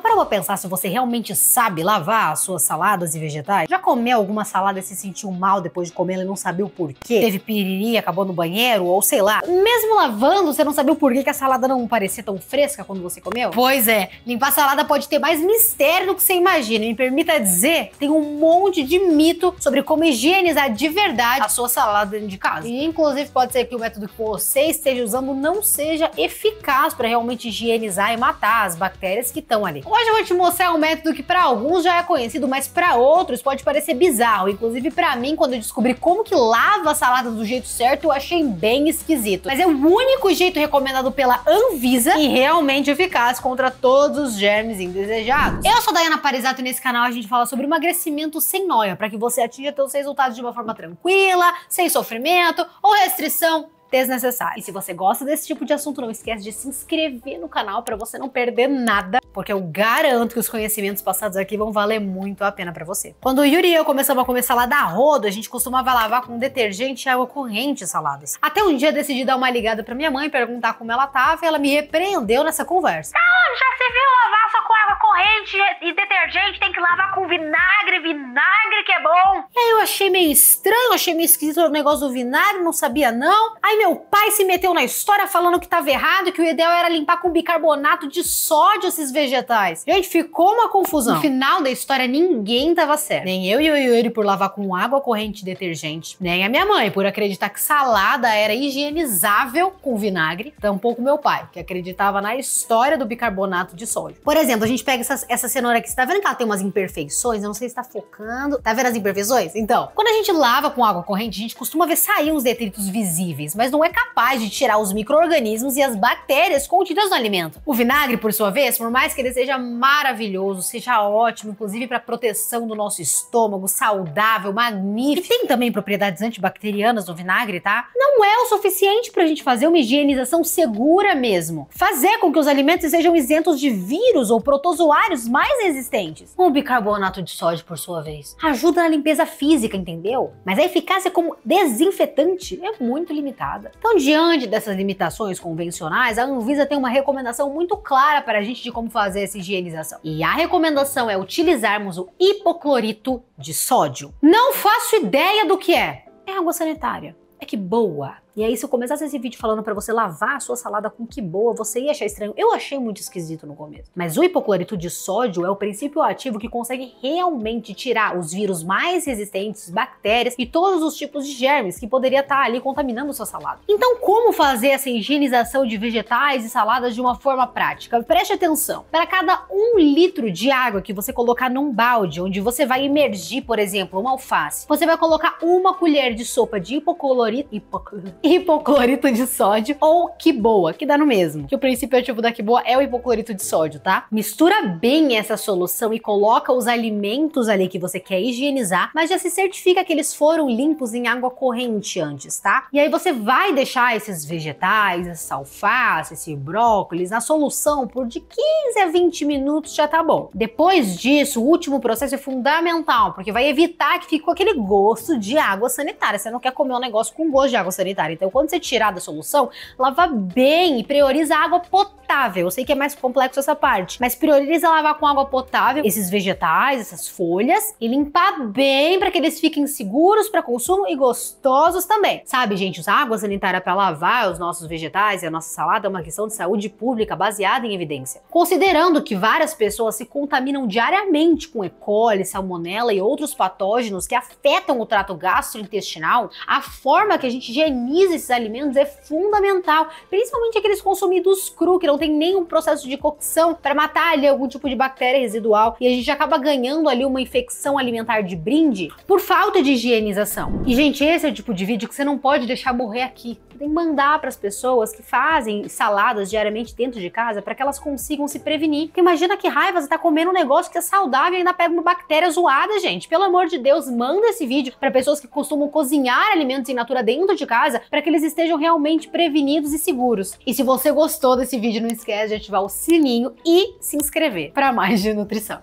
Parou pra pensar se você realmente sabe lavar as suas saladas e vegetais? Já comeu alguma salada e se sentiu mal depois de comer e não sabia o porquê? Teve piriri, acabou no banheiro, ou sei lá. Mesmo lavando, você não sabia o porquê que a salada não parecia tão fresca quando você comeu? Pois é, limpar salada pode ter mais mistério do que você imagina. Me permita dizer, tem um monte de mito sobre como higienizar de verdade a sua salada dentro de casa. E inclusive pode ser que o método que você esteja usando não seja eficaz para realmente higienizar e matar as bactérias que estão ali. Hoje eu vou te mostrar um método que para alguns já é conhecido, mas para outros pode parecer bizarro. Inclusive para mim, quando eu descobri como que lava a salada do jeito certo, eu achei bem esquisito. Mas é o único jeito recomendado pela Anvisa e realmente eficaz contra todos os germes indesejados. Eu sou Dayana Parisato e nesse canal a gente fala sobre emagrecimento sem noia, para que você atinja seus resultados de uma forma tranquila, sem sofrimento ou restrição desnecessário. E se você gosta desse tipo de assunto, não esquece de se inscrever no canal para você não perder nada, porque eu garanto que os conhecimentos passados aqui vão valer muito a pena para você. Quando o Yuri e eu começamos a comer salada a rodo, a gente costumava lavar com detergente e água corrente saladas. Até um dia decidi dar uma ligada para minha mãe, perguntar como ela tava, e ela me repreendeu nessa conversa. Não, já se viu lavar corrente e detergente, tem que lavar com vinagre, vinagre que é bom. E aí eu achei meio estranho, achei meio esquisito o negócio do vinagre, não sabia não. Aí meu pai se meteu na história falando que estava errado, que o ideal era limpar com bicarbonato de sódio esses vegetais. Gente, ficou uma confusão. No final da história, ninguém tava certo. Nem eu e o Yuri por lavar com água corrente e detergente, nem a minha mãe por acreditar que salada era higienizável com vinagre, tampouco meu pai, que acreditava na história do bicarbonato de sódio. Por exemplo, a gente pega essa, essa cenoura aqui, você tá vendo que ela tem umas imperfeições? Eu não sei se tá focando. Tá vendo as imperfeições? Então, quando a gente lava com água corrente, a gente costuma ver sair uns detritos visíveis, mas não é capaz de tirar os micro-organismos e as bactérias contidas no alimento. O vinagre, por sua vez, por mais que ele seja maravilhoso, seja ótimo, inclusive para proteção do nosso estômago, saudável, magnífico, e tem também propriedades antibacterianas no vinagre, tá? Não é o suficiente pra gente fazer uma higienização segura mesmo. Fazer com que os alimentos sejam isentos de vírus ou protozoários mais resistentes. O bicarbonato de sódio, por sua vez, ajuda na limpeza física, entendeu? Mas a eficácia como desinfetante é muito limitada. Então, diante dessas limitações convencionais, a Anvisa tem uma recomendação muito clara para a gente de como fazer essa higienização. E a recomendação é utilizarmos o hipoclorito de sódio. Não faço ideia do que é. É água sanitária. É que boa. E aí, se eu começasse esse vídeo falando para você lavar a sua salada com que boa, você ia achar estranho. Eu achei muito esquisito no começo. Mas o hipoclorito de sódio é o princípio ativo que consegue realmente tirar os vírus mais resistentes, bactérias e todos os tipos de germes que poderia estar ali contaminando sua salada. Então, como fazer essa higienização de vegetais e saladas de uma forma prática? Preste atenção. Para cada um litro de água que você colocar num balde, onde você vai imergir, por exemplo, uma alface, você vai colocar uma colher de sopa de hipoclorito, hipoclorito hipoclorito de sódio ou quiboa, que dá no mesmo. Que o princípio ativo da quiboa é o hipoclorito de sódio, tá? Mistura bem essa solução e coloca os alimentos ali que você quer higienizar, mas já se certifica que eles foram limpos em água corrente antes, tá? E aí você vai deixar esses vegetais, essa alface, esse brócolis na solução por de 15 a 20 minutos já tá bom. Depois disso, o último processo é fundamental, porque vai evitar que fique com aquele gosto de água sanitária. Você não quer comer um negócio com gosto de água sanitária. Então, quando você tirar da solução, lava bem e prioriza a água potável. Eu sei que é mais complexo essa parte, mas prioriza lavar com água potável esses vegetais, essas folhas e limpar bem para que eles fiquem seguros para consumo e gostosos também. Sabe, gente, usar água sanitária para lavar os nossos vegetais e a nossa salada é uma questão de saúde pública baseada em evidência. Considerando que várias pessoas se contaminam diariamente com E. coli, salmonela e outros patógenos que afetam o trato gastrointestinal, a forma que a gente higieniza esses alimentos é fundamental, principalmente aqueles consumidos cru, que não tem nenhum processo de cocção para matar ali algum tipo de bactéria residual e a gente acaba ganhando ali uma infecção alimentar de brinde por falta de higienização. E gente, esse é o tipo de vídeo que você não pode deixar morrer aqui. Tem que mandar para as pessoas que fazem saladas diariamente dentro de casa para que elas consigam se prevenir. Porque imagina que raiva você tá comendo um negócio que é saudável e ainda pega uma bactéria zoada, gente. Pelo amor de Deus, manda esse vídeo para pessoas que costumam cozinhar alimentos in natura dentro de casa para que eles estejam realmente prevenidos e seguros. E se você gostou desse vídeo, não esquece de ativar o sininho e se inscrever para mais de nutrição.